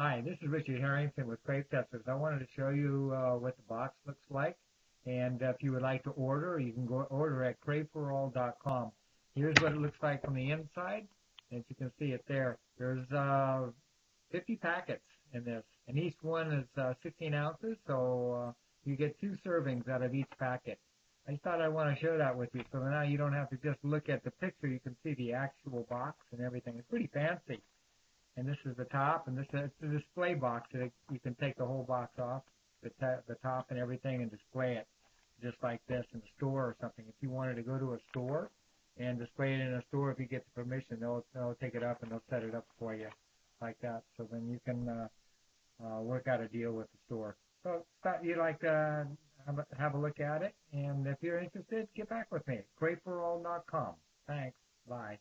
Hi, this is Richard Harrington with Crave Testers. I wanted to show you uh, what the box looks like. And if you would like to order, you can go order at craveforall.com. Here's what it looks like from the inside. As you can see it there, there's uh, 50 packets in this, and each one is uh, 16 ounces, so uh, you get two servings out of each packet. I thought I'd want to show that with you, so now you don't have to just look at the picture. You can see the actual box and everything. It's pretty fancy and this is the top, and this is a display box that you can take the whole box off, the, t- the top and everything, and display it just like this in a store or something. If you wanted to go to a store and display it in a store, if you get the permission, they'll they'll take it up and they'll set it up for you like that. So then you can uh, uh, work out a deal with the store. So thought you'd like to have a, have a look at it, and if you're interested, get back with me. CraveForAll.com. Thanks. Bye.